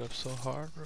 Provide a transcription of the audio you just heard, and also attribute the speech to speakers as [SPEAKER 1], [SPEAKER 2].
[SPEAKER 1] up so hard, bro.